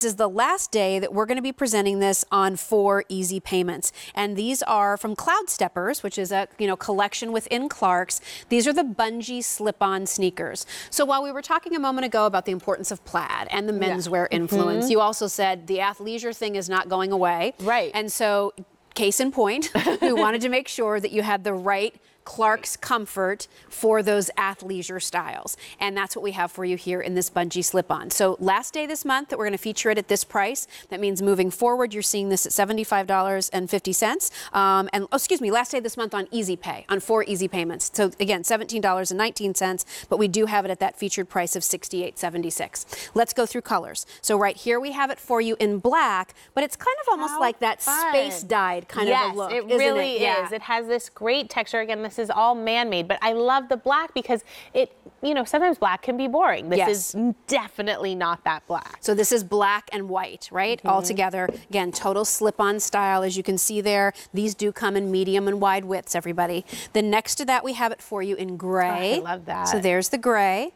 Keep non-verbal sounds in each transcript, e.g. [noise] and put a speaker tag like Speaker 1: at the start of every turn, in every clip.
Speaker 1: This is the last day that we're going to be presenting this on four easy payments. And these are from Cloud Steppers, which is a you know collection within Clarks. These are the bungee slip-on sneakers. So while we were talking a moment ago about the importance of plaid and the menswear influence, mm -hmm. you also said the athleisure thing is not going away.
Speaker 2: Right.
Speaker 1: And so case in point, [laughs] we wanted to make sure that you had the right Clarks comfort for those athleisure styles. And that's what we have for you here in this bungee slip-on. So last day this month that we're going to feature it at this price. That means moving forward, you're seeing this at $75.50. Um, and, oh, excuse me, last day this month on Easy Pay, on four easy payments. So again, $17.19, but we do have it at that featured price of $68.76. Let's go through colors. So right here we have it for you in black, but it's kind of almost
Speaker 2: How
Speaker 1: like that
Speaker 2: fun.
Speaker 1: space dyed kind
Speaker 2: yes,
Speaker 1: of a look.
Speaker 2: It really
Speaker 1: it? Yeah.
Speaker 2: is. It has this great texture. Again, this is all man-made, but I love the black because it, you know, sometimes black can be boring. This
Speaker 1: yes.
Speaker 2: is definitely not that black.
Speaker 1: So this is black and white, right? Mm -hmm. All together. Again, total slip-on style, as you can see there. These do come in medium and wide widths, everybody. Then next to that, we have it for you in gray.
Speaker 2: Oh, I love that.
Speaker 1: So there's the gray.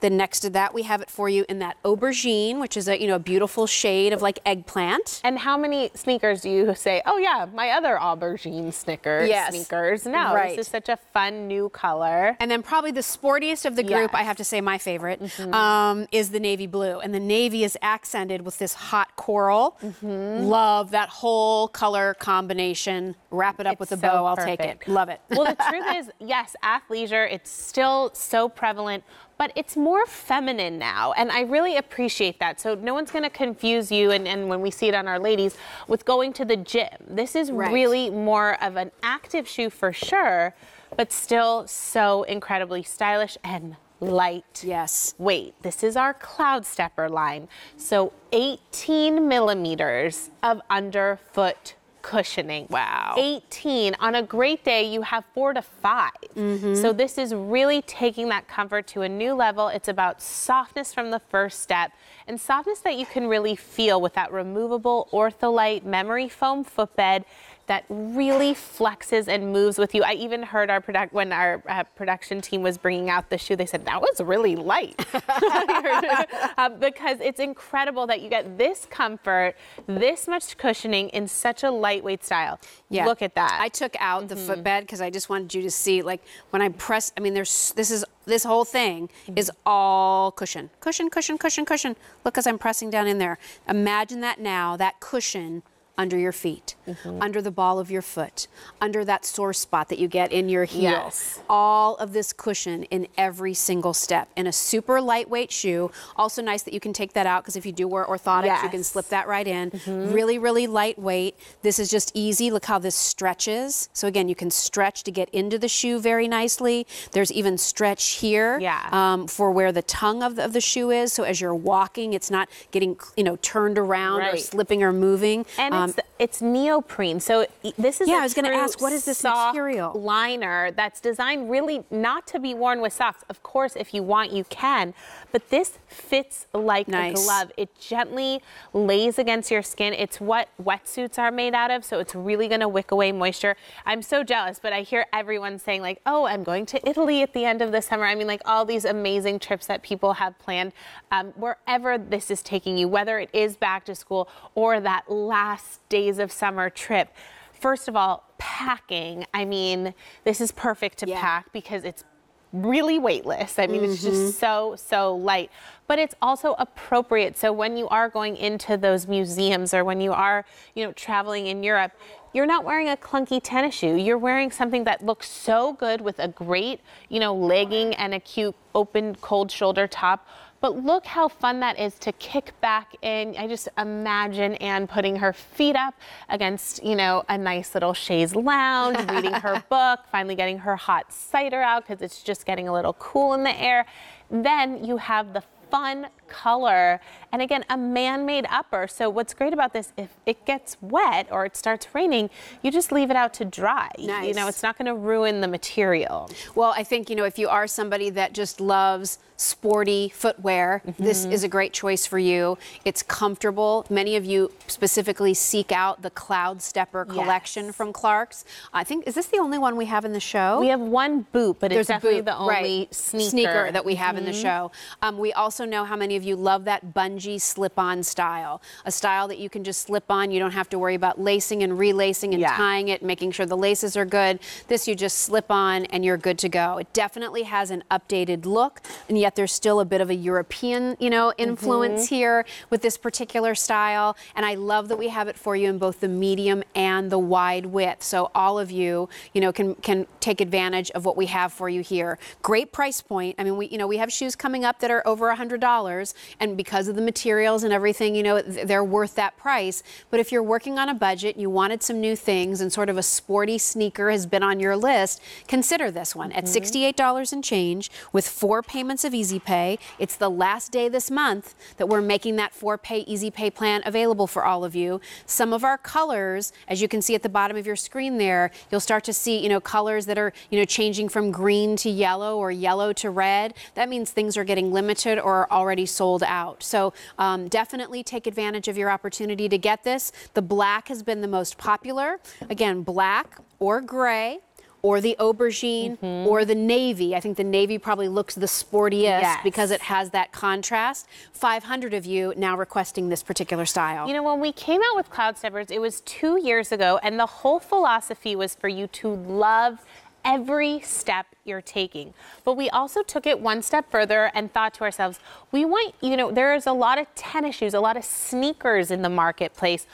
Speaker 1: Then next to that, we have it for you in that aubergine, which is a you know a beautiful shade of like eggplant.
Speaker 2: And how many sneakers do you say? Oh yeah, my other aubergine sneakers.
Speaker 1: Yes.
Speaker 2: Sneakers. No,
Speaker 1: right.
Speaker 2: this is such a fun new color.
Speaker 1: And then probably the sportiest of the group, yes. I have to say my favorite, mm -hmm. um, is the navy blue, and the navy is accented with this hot coral. Mm -hmm. Love that whole color combination. Wrap it up
Speaker 2: it's
Speaker 1: with a
Speaker 2: so
Speaker 1: bow. I'll
Speaker 2: perfect.
Speaker 1: take it. Love it.
Speaker 2: well, the truth [laughs] is, yes, athleisure. It's still so prevalent but it's more feminine now. And I really appreciate that. So no one's going to confuse you, and, and, when we see it on our ladies, with going to the gym. This is right. really more of an active shoe for sure, but still so incredibly stylish and light
Speaker 1: yes
Speaker 2: weight. This is our Cloud Stepper line. So 18 millimeters of underfoot cushioning.
Speaker 1: Wow.
Speaker 2: 18. On a great day, you have four to 5 mm -hmm. So this is really taking that comfort to a new level. It's about softness from the first step and softness that you can really feel with that removable Ortholite memory foam footbed that really flexes and moves with you. I even heard our product when our uh, production team was bringing out the shoe, they said that was really light uh, [laughs] because it's incredible that you get this comfort, this much cushioning in such a lightweight style.
Speaker 1: Yeah.
Speaker 2: Look at that.
Speaker 1: I took out mm -hmm. the mm-hmm. footbed because I just wanted you to see, like when I press. I mean, there's this is this whole thing mm -hmm. is all cushion, cushion, cushion, cushion, cushion. Look as I'm pressing down in there. Imagine that now, that cushion under your feet, mm-hmm. under the ball of your foot, under that sore spot that you get in your heel.
Speaker 2: Yes.
Speaker 1: All of this cushion in every single step in a super lightweight shoe. Also nice that you can take that out because if you do wear orthotics, yes. you can slip that right in. Mm-hmm. Really, really lightweight. This is just easy. Look how this stretches. So again, you can stretch to get into the shoe very nicely. There's even stretch here
Speaker 2: yeah.
Speaker 1: um, for where the tongue of the, of the shoe is. So as you're walking, it's not getting you know turned around
Speaker 2: right.
Speaker 1: or slipping or moving.
Speaker 2: And um, it's, it's neoprene. So this is
Speaker 1: yeah. I was going to ask, what is this material?
Speaker 2: Liner that's designed really not to be worn with socks. Of course, if you want, you can, but this fits like
Speaker 1: nice.
Speaker 2: a glove. It gently lays against your skin. It's what wetsuits are made out of, so it's really going to wick away moisture. I'm so jealous, but I hear everyone saying like, "Oh, I'm going to Italy at the end of the summer." I mean, like all these amazing trips that people have planned. Um, wherever this is taking you, whether it is back to school or that last days of summer trip. First of all, packing. I mean, this is perfect to
Speaker 1: yeah.
Speaker 2: pack because it's really weightless. I mean, mm-hmm. it's just mm-hmm. so, so light. But it's also appropriate. So when you are going into those museums or when you are, you know, traveling in Europe, you're not wearing a clunky tennis shoe. You're wearing something that looks so good with a great, you know, legging and a cute open cold shoulder top but look how fun that is to kick back in. I just imagine Anne putting her feet up against, you know, a nice little chaise lounge, reading her [laughs] book, finally getting her hot cider out because it's just getting a little cool in the air. Then you have the fun color and again a man-made upper so what's great about this if it gets wet or it starts raining you just leave it out to dry
Speaker 1: nice.
Speaker 2: you know it's not going to ruin the material
Speaker 1: well i think you know if you are somebody that just loves sporty footwear, this is a great choice for you. It's comfortable. Many of you specifically seek out the Cloud Stepper collection
Speaker 2: Yes.
Speaker 1: from Clarks. I think, is this the only one we have in the show?
Speaker 2: We have one boot, but it's
Speaker 1: There's a
Speaker 2: definitely
Speaker 1: boot,
Speaker 2: the only
Speaker 1: right,
Speaker 2: sneaker.
Speaker 1: that we have in the show. Um, we also know how many of you love that bungee slip-on style, a style that you can just slip on. You don't have to worry about lacing and relacing and
Speaker 2: Yeah.
Speaker 1: tying it, making sure the laces are good. This you just slip on and you're good to go. It definitely has an updated look, and yet there's still a bit of a European, you know, influence mm-hmm. here with this particular style. And I love that we have it for you in both the medium and the wide width. So all of you, you know, can can take advantage of what we have for you here. Great price point. I mean, we you know we have shoes coming up that are over a hundred dollars, and because of the materials and everything, you know, they're worth that price. But if you're working on a budget, you wanted some new things, and sort of a sporty sneaker has been on your list, consider this one at mm-hmm. sixty-eight dollars and change with four payments of Easy Pay. It's the last day this month that we're making that four pay Easy Pay plan available for all of you. Some of our colors, as you can see at the bottom of your screen there, you'll start to see, you know, colors that are, you know, changing from green to yellow or yellow to red. That means things are getting limited or already sold out. So um, definitely take advantage of your opportunity to get this. The black has been the most popular. Again, black or gray or the aubergine mm-hmm. or the navy. I think the navy probably looks the sportiest
Speaker 2: Yes.
Speaker 1: because it has that contrast. 500 of you now requesting this particular style.
Speaker 2: You know, when we came out with Cloud Steppers, it was two years ago, and the whole philosophy was for you to love every step you're taking. But we also took it one step further and thought to ourselves, we want, you know, there is a lot of tennis shoes, a lot of sneakers in the marketplace.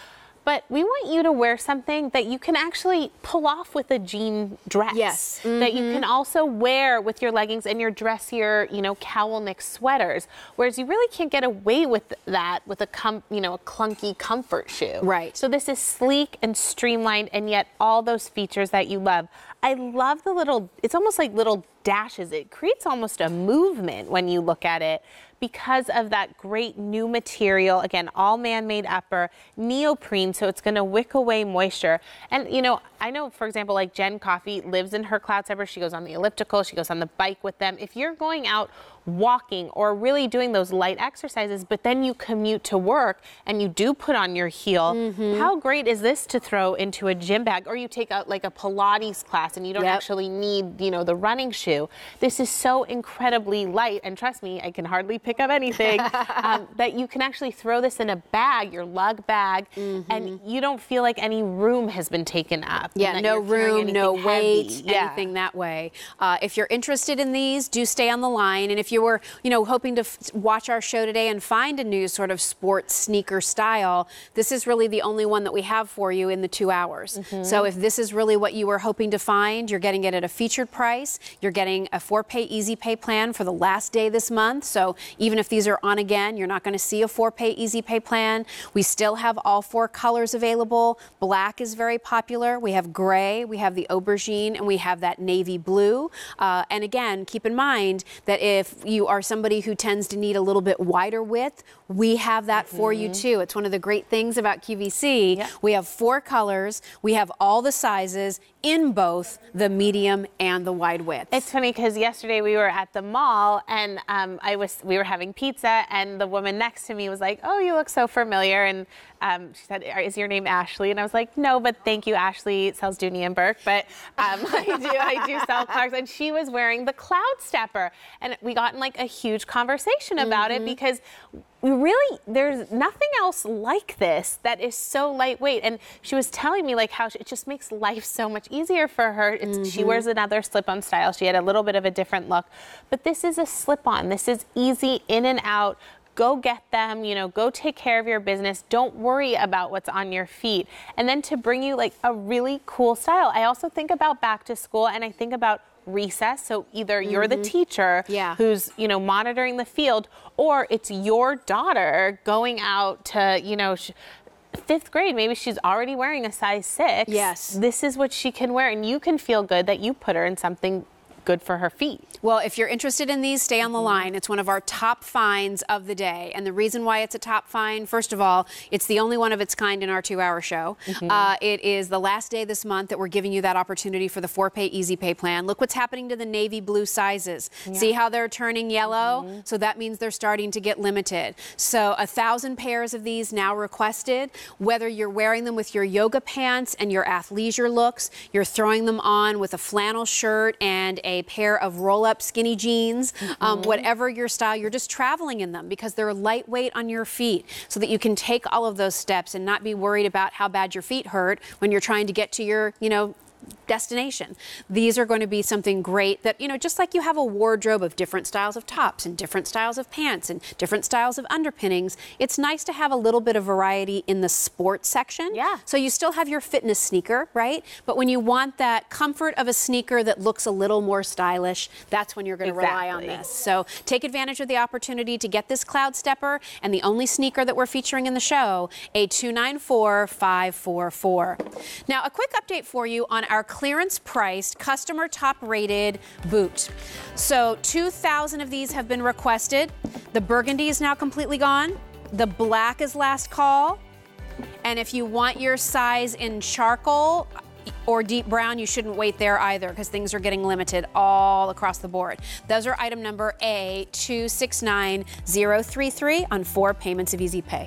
Speaker 2: But we want you to wear something that you can actually pull off with a jean dress.
Speaker 1: Yes.
Speaker 2: That you can mm-hmm. also wear with your leggings and your dressier, you know, cowl neck sweaters. Whereas you really can't get away with that with a com- you know, a clunky comfort shoe.
Speaker 1: Right.
Speaker 2: So this is sleek and streamlined and yet all those features that you love. I love the little it's almost like little dashes. It creates almost a movement when you look at it because of that great new material. Again, all man-made upper, neoprene, so it's going to wick away moisture. And you know, I know, for example, like Jen Coffey lives in her cloud stepper. She goes on the elliptical. She goes on the bike with them. If you're going out walking or really doing those light exercises, but then you commute to work and you do put on your heel,
Speaker 1: Mm-hmm.
Speaker 2: how great is this to throw into a gym bag? Or you take out like a Pilates class and you don't
Speaker 1: Yep.
Speaker 2: actually need, you know, the running shoe. This is so incredibly light, and trust me, I can hardly pick up anything. [laughs] um, that you can actually throw this in a bag, your lug bag, and you don't feel like any room has been taken up.
Speaker 1: Yeah, no room, no weight,
Speaker 2: heavy. Yeah.
Speaker 1: anything that way. Uh, if you're interested in these, do stay on the line. And if you were, you know, hoping to f- watch our show today and find a new sort of sports sneaker style, this is really the only one that we have for you in the two hours.
Speaker 2: Mm-hmm.
Speaker 1: So if this is really what you were hoping to find, you're getting it at a featured price. You're getting a four-pay easy pay plan for the last day this month. So even if these are on again, you're not going to see a four-pay easy pay plan. We still have all four colors available. Black is very popular. We have gray, we have the aubergine, and we have that navy blue. Uh, and again, keep in mind that if you are somebody who tends to need a little bit wider width, we have that for you too. It's one of the great things about QVC.
Speaker 2: Yeah.
Speaker 1: We have four colors, we have all the sizes in both the medium and the wide width.
Speaker 2: It's funny because yesterday we were at the mall and um, I was we were having pizza and the woman next to me was like, "Oh, you look so familiar." And um, she said, "Is your name Ashley?" And I was like, "No, but thank you, Ashley." It sells Dooney and Bourke, but um, [laughs] I do I do sell Clarks. And she was wearing the Cloud Stepper, and we got in like a huge conversation about it because we really there's nothing else like this that is so lightweight. And she was telling me like how it just makes life so much easier for her. It's, she wears another slip-on style. She had a little bit of a different look. But this is a slip-on. This is easy in and out go get them you know go take care of your business. Don't worry about what's on your feet. And then to bring you like a really cool style. I also think about back to school and i think about recess. So either you're the mm-hmm. teacher
Speaker 1: Yeah.
Speaker 2: who's you know monitoring the field or it's your daughter going out to you know sh- fifth grade. Maybe she's already wearing a size six.
Speaker 1: Yes.
Speaker 2: this is what she can wear and you can feel good that you put her in something good for her feet.
Speaker 1: Well, if you're interested in these, stay on the mm-hmm. line. It's one of our top finds of the day. And the reason why it's a top find, first of all, it's the only one of its kind in our two hour show. Mm-hmm. Uh, it is the last day this month that we're giving you that opportunity for the four pay easy pay plan. Look what's happening to the navy blue sizes. See how they're turning yellow? Mm-hmm. So that means they're starting to get limited. So a thousand pairs of these now requested. Whether you're wearing them with your yoga pants and your athleisure looks, you're throwing them on with a flannel shirt and a pair of roll up skinny jeans, um, whatever your style, you're just traveling in them because they're lightweight on your feet so that you can take all of those steps and not be worried about how bad your feet hurt when you're trying to get to your, you know, destination. These are going to be something great that, you know, just like you have a wardrobe of different styles of tops and different styles of pants and different styles of underpinnings, it's nice to have a little bit of variety in the sports section.
Speaker 2: Yeah.
Speaker 1: So you still have your fitness sneaker, right? But when you want that comfort of a sneaker that looks a little more stylish, that's when you're going to rely on this. So take advantage of the opportunity to get this Cloud Stepper and the only sneaker that we're featuring in the show, a 294544. Now, a quick update for you on our clearance priced, customer top rated boot. So 2,000 of these have been requested. The burgundy is now completely gone. The black is last call. And if you want your size in charcoal or deep brown, you shouldn't wait there either because things are getting limited all across the board. Those are item number A269033 on four payments of Easy Pay.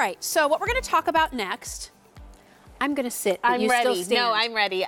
Speaker 1: Right, so what we're going to talk about next, I'm going to sit.
Speaker 2: I'm
Speaker 1: you
Speaker 2: ready.
Speaker 1: Still stand.
Speaker 2: No, I'm ready.